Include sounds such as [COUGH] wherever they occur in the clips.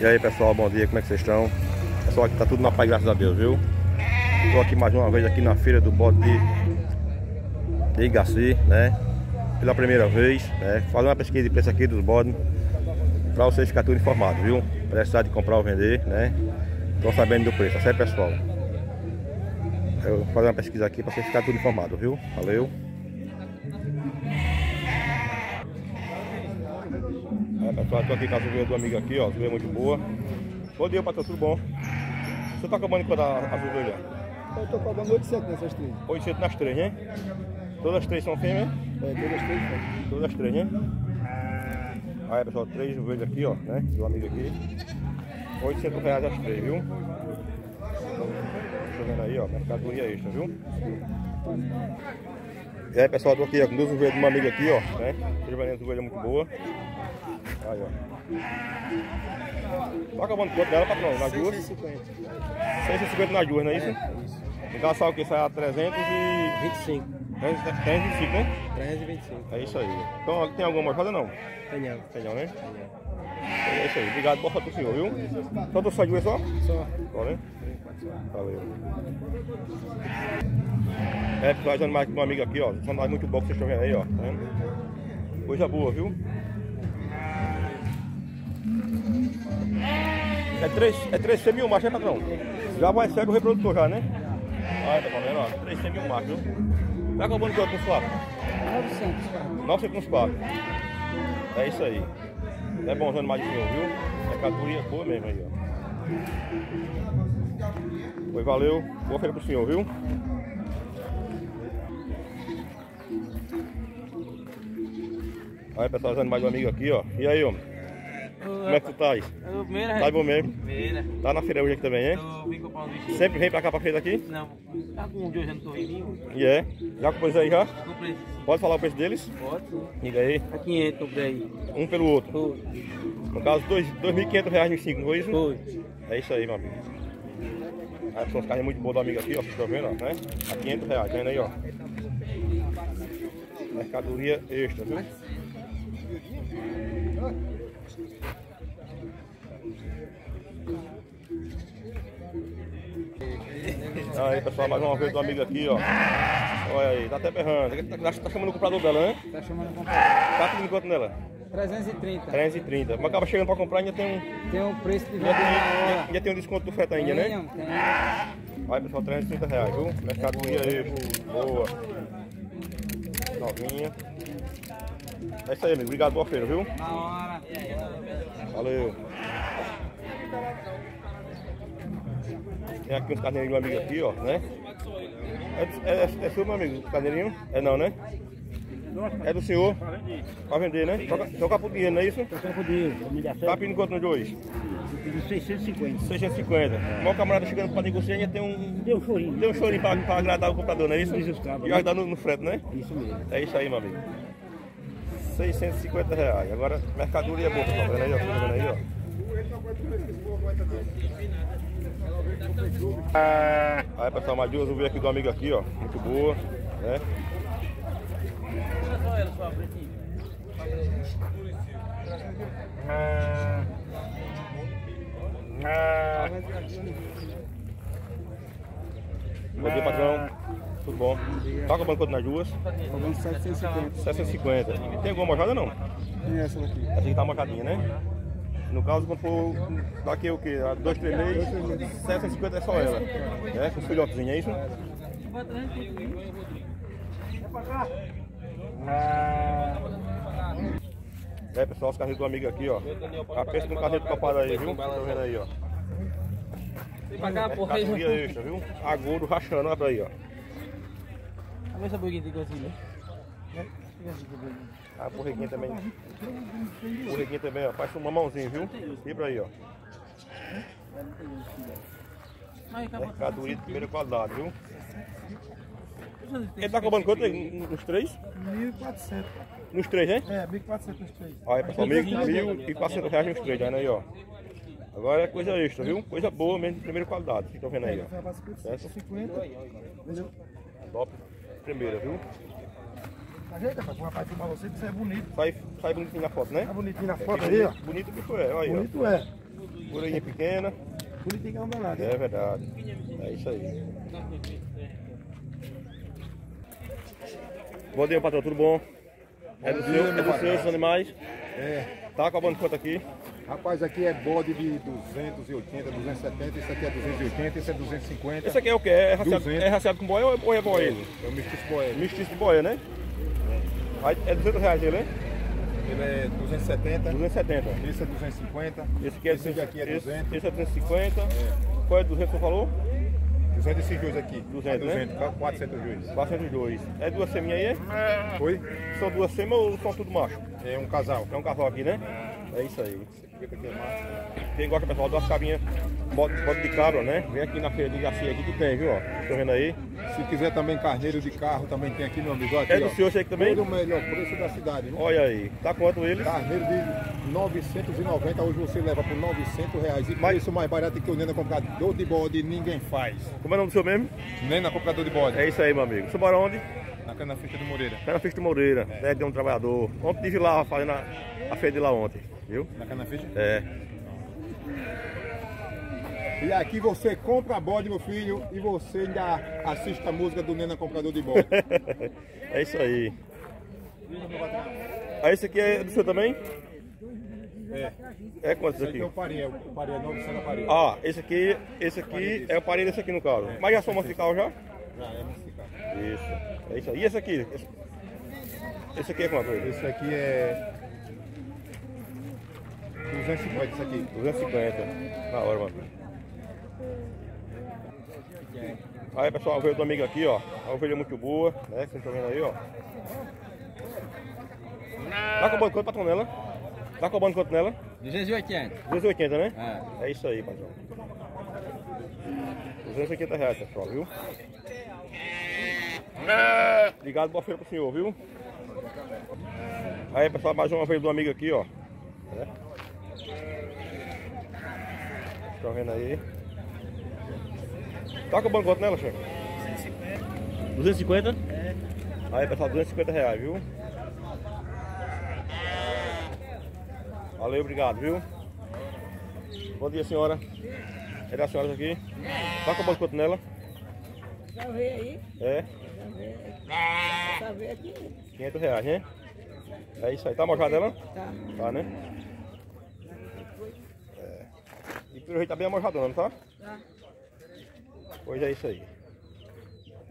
E aí pessoal, bom dia, como é que vocês estão? Pessoal, aqui tá tudo na paz, graças a Deus, viu? Estou aqui mais uma vez aqui na feira do bode de, Igaci, né? Pela primeira vez, né? Fazendo uma pesquisa de preço aqui dos bodes Pra vocês ficarem tudo informados, viu? Precisar de comprar ou vender, né? Estão sabendo do preço, tá certo pessoal? Eu vou fazer uma pesquisa aqui pra vocês ficarem tudo informados, viu? Valeu! Pessoal, estou aqui com a zuveia do amigo aqui, ó, zuveia muito boa. Bom dia, patrão, tudo bom? Você tá acabando quando a, a zuveia? Eu tô cobrando 800 nessas três. 800 nas três, né? Todas as três são fêmeas? É, todas as três fêmeas. Todas as três, né? Aí, pessoal, três zuvelhas aqui, ó, né? Do amigo aqui. 800 reais as três, viu? Tá vendo aí, ó, mercadoria extra, viu? Aí, pessoal, tô aqui ó, com duas ovelhas de uma amiga aqui, ó, né? Vendendo ovelha muito boa. Aí, ó. Tá acabando quanto dela, patrão? Nas duas? 650. 650 nas duas, não é isso? Então sai o que? Sai a 300 e... 25. 325, né? 325. É isso aí. Então, tem alguma mochada não? Tenham. Tem não, né? É isso aí. Obrigado, boa foto pro senhor, viu? Só do só de só? Só. Só, né? Valeu. É, pessoal, já mais com uma amiga aqui, ó. São mais muito bom que vocês estão vendo aí, ó. Tá vendo? Coisa boa, viu? É três, é três mil macho, né, patrão? Já vai ser o reprodutor já, né? Olha, tá vendo, ó. Três mil macho, viu? Tá acabando quanto nos quatro? 900, cara. 900 nos quatro. É isso aí. É bom usando mais de senhor, viu? Mercadoria boa mesmo aí, ó. Foi, valeu. Boa feira pro senhor, viu? Aí, pessoal, usando mais um amigo aqui, ó. E aí, homem? Como é que tu tá aí? Eu primeiro, Tá bom mesmo? Primeira. Tá na feira hoje aqui também, hein? Eu vim comprar um vestido. Sempre vem pra cá pra feira aqui? Não, tá com um de hoje eu não tô vindo. E é? Já comprou isso aí já? Comprei. Pode falar o preço deles? Pode. Diga aí. Tá 500, comprei aí. Um pelo outro. Foi. No caso, dois- 2.500 reais nos cinco, não foi isso? Foi. É isso aí, meu amigo. Aí são os carros muito bons do amigo aqui, ó. Vocês estão vendo, ó, né? A 500 reais, tá vendo aí, ó. Mercadoria extra, viu? Aí, pessoal, mais uma vez do amigo aqui, ó. Olha aí, tá até berrando. Tá, tá chamando o comprador dela, né? Tá chamando a comprar. Tá pedindo quanto nela? 330. 330. Mas acaba chegando pra comprar ainda tem um. Tem um preço de venda na tem, um desconto do frete ainda, né? Tem. Vai pessoal, 330 reais, viu? Mercadoria extra. Boa. Novinha. É isso aí, amigo. Obrigado, boa feira, viu? Na hora. Valeu. Tem aqui uns carneirinhos amigo aqui, ó, né? É, é, é seu, meu amigo, carneirinho? É não, né? É do senhor? Pra vender, né? Toca, toca por dinheiro, não é isso? Só poder, família Tá pedindo quanto no de hoje? pediu 650. 650. O camarada chegando pra negociar ainda tem um, Deu um chorinho. tem um chorinho pra, pra agradar o comprador, não é isso? Cabos, E ajudar no, no frete, né? Isso mesmo. É isso aí, meu amigo. 650 reais. Agora, mercadoria boa, tá vendo aí, ó? Tá vendo aí, ó? Aí, pessoal, mais duas ovelhas aqui do amigo aqui, ó. Muito boa, né? Olha só ela, só pretinha. Bom dia, patrão. Tudo bom? Tá acabando quanto nas duas? Cobrando 750. 750. Tem alguma mojada não? Tem essa daqui. Essa aqui tá mojadinha, né? No caso, quando for daqui o quê? A dois, três meses, 750 é só ela. É, com os filhotezinhos, é isso? É, pessoal, os carrinhos do amigo aqui, ó. A peça do carrinho do papai aí, viu? Tá vendo aí, ó. Vem pra cá, porra. Mercadoria extra, viu? Agudo rachando, olha pra aí, ó. Vamos ver se a burguinha tem coisinha, né? A porreguinha também. Porreguinha também, ó. Faz um mamãozinho, viu? Fibra aí, ó. Mercadoria de primeira qualidade, viu? Ele tá cobrando quanto aí? Nos três? 1.400. Nos três, né? É, 1.400 nos três. Olha, pessoal, mil, mil e quatrocentos reais nos três, vendo aí, ó. Agora é coisa extra, viu? Coisa boa mesmo, de primeira qualidade. Vocês estão vendo aí, ó. Para 50. Entendeu? Top. Primeira, viu? Ajeita, pai, pro rapaz filmar você, que isso é bonito. Sai, sai bonitinho na foto, né? Tá bonitinho na foto aí, ó. Bonito que foi, olha aí, Bonito é. ó. Orelhinha pequena. Bonitinho que é um danado. É verdade. É isso aí. Bom dia, patrão, tudo bom? É do seu, é do seu esses animais? É, Tá acabando quanto aqui? Rapaz, aqui é bode de 280, 270, isso aqui é 280, isso é 250. Esse aqui é o que? É raciado, 200. é raciado com boia ou é- é boia ele? É o mestiço boé. Mistiço de boia, né? Aí é 200 reais ele, né? Ele é 270, 270. esse é 250, Esse aqui é, esse aqui é esse, 200, esse é 250. Qual é 200 que você falou? 200 esses dois aqui. 200, né? 200, 400 juiz. 402. É duas seminhas aí? é? Foi? São duas semas ou são tudo macho? É um casal. É um casal aqui, né? É isso aí. Aqui, massa. Quem gosta, pessoal, das cabinhas, bode de cabra, né? Vem aqui na feira de Garcia aqui que tem, viu? Ó. Vendo aí. Se quiser também carneiro de carro, também tem aqui, meu amigo. ó, Aqui, É do ó. senhor aqui também? Todo o melhor preço da cidade. Olha aí. Tá quanto ele? Carneiro de 990, hoje você leva por 900 reais. E Mas- preço mais barato que o Nena Comprador de Bode ninguém faz. Como é o nome do senhor mesmo? Nena Comprador de Bode, É isso aí, meu amigo. Você mora onde? na Cana Ficha do Moreira. Tá na Festa Moreira, né? De um trabalhador. Ontem estive lá fazendo a, a feira de lá ontem, viu? Na Cana Ficha? É. E aqui você compra bode, meu filho, e você ainda assiste a música do Nena Comprador de Bode. [LAUGHS] é isso aí. Aí esse aqui é do senhor também? É. É quanto esse Esse aqui aqui? é o parinha, o parinha é 900 a parinha. Ah, esse aqui, esse aqui é o parede desse aqui no caso. Mas já soma fiscal já? Já é massificado. Isso. É isso aí. E esse aqui? Esse, aqui é quanto? Esse aqui é 250, esse aqui. 250. Na hora, mano. Aí pessoal, a ovelha do amigo aqui, ó. A ovelha é muito boa, né? Que vocês estão vendo aí, ó. Tá cobrando quanto, patrão, nela? Tá cobrando quanto nela? 280. 280, né? É. É isso aí, patrão. 280 reais, pessoal, viu? Obrigado, boa feira pro senhor, viu? Aí, pessoal, mais uma vez do amigo aqui, ó. Né? Estão vendo aí? Tá cobrando quanto nela, chefe? 250. 250? É. Aí, pessoal, 250 reais, viu? Valeu, obrigado, viu? Bom dia, senhora. É da senhora aqui? Tá cobrando quanto nela? Só ver aí, É, só ver aqui. 500 reais, né? É isso aí. Tá mojada ela? Tá. Tá, né? É. Pelo jeito tá bem amojadona, não tá? Tá. Pois é isso aí.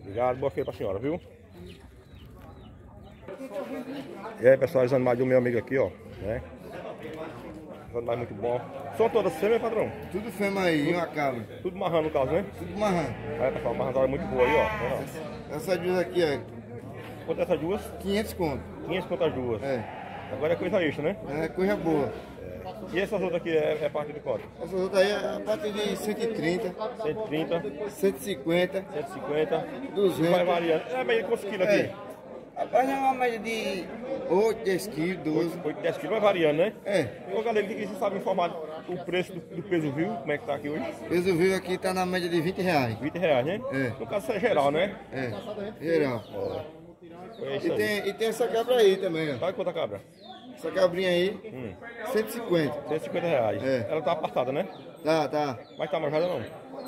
Obrigado, boa feira pra senhora, viu? E aí, pessoal, os animais do meu amigo aqui, ó. Né? Os animais muito bons. São todas fêmeas, padrão? Tudo fêmea aí, uma cabra. Tudo marrando no caso, né? Tudo marrando. Aí, pessoal, uma marrandada muito boa aí, ó. Tá Essas duas aqui é vendo? Quanto é essas duas? 500 conto. 500 quanto as duas. É. Agora é coisa extra, né? É coisa boa. E essas outras aqui é, é parte de quanto? Essas outras aí é a partir de 130, 130, 150, 150. Vai 200. variando. É meio quantos quilos aqui? É. Rapaz, é uma média de 8, 10 quilos, 12. 8, 10 quilos, vai variando, né? É. Ô galera, que você sabe informar o preço do, do peso vivo, como é que tá aqui hoje? Peso vivo aqui tá na média de 20 reais. 20 reais, né? É. No caso, isso é geral, né? É. Geral. É E tem, e tem essa cabra aí também, ó. Vai quanto a cabra? Essa cabrinha aí, Hum. 150. 150 reais. É. Ela tá apartada, né? Tá, tá. Mas tá marjada não.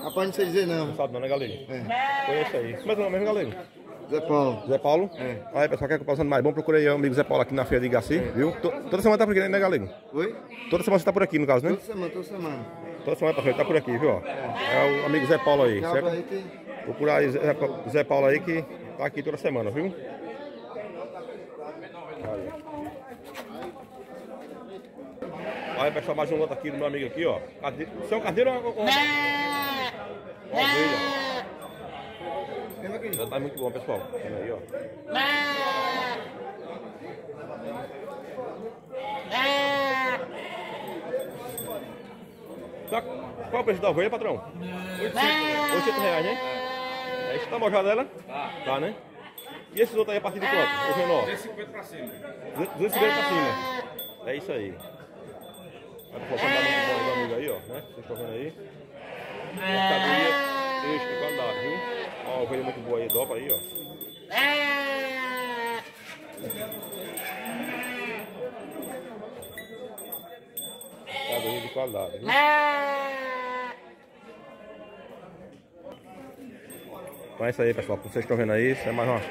Rapaz, não sei dizer não. Não sabe não, né, galera? É. Foi isso aí. Mas não, mesmo, galera. Zé Paulo. Zé Paulo? É. Aí, pessoal, quer comprar um mais bom? Procurei o amigo Zé Paulo aqui na feira de Igaci, viu? To- Toda semana tá por aqui, né, galera? Oi? Toda semana você tá por aqui, no caso, né? Toda semana, toda semana. Toda semana tá tá por aqui, viu? ó? É o amigo Zé Paulo aí, certo? aí tem. Procura aí Zé, Zé Paulo aí que tá aqui toda semana, viu? Aí, pessoal, mais um outro aqui do meu amigo aqui, ó. Cade... É um carneiro ou ou- ou- Ó, ovelha. Vem aqui. Já tá muito bom, pessoal. Olha aí, ó. Tá, qual é o preço da ovelha, patrão? 800 reais, né? É isso, tá mojada ela? Tá. né? E esses outros aí a partir de quanto? O menor? 250 pra cima. 250 pra cima. É isso aí. Vai bom aí do amigo aí, ó, né? Vocês estão vendo aí. Mercadoria de qualidade, viu? Ó, ovelha muito boa aí, dobra aí, ó. Cadeia de qualidade, viu? Então é isso aí, pessoal. Vocês estão vendo aí, isso é mais uma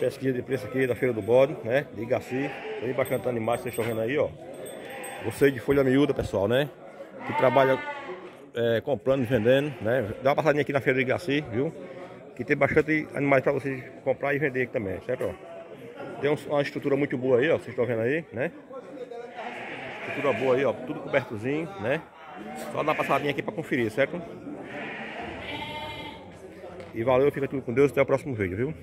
pesquisa de preço aqui da Feira do Bode, né? De Igaci. Tem bastante animais, vocês estão vendo aí, ó. Você de folha miúda, pessoal, né? Que trabalha é, comprando vendendo, né? Dá uma passadinha aqui na Feira de Igaci, viu? Que tem bastante animais para vocês comprar e vender aqui também, certo? Tem um- uma estrutura muito boa aí, ó. Vocês estão vendo aí, né? Estrutura boa aí, ó. Tudo cobertozinho, né? Só dar uma passadinha aqui para conferir, certo? E valeu, fica tudo com Deus. Até o próximo vídeo, viu?